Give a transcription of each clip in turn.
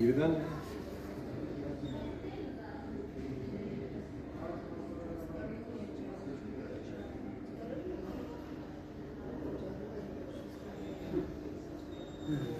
Birden Hmm.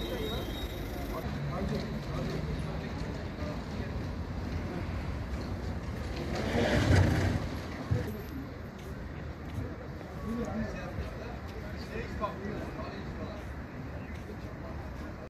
放。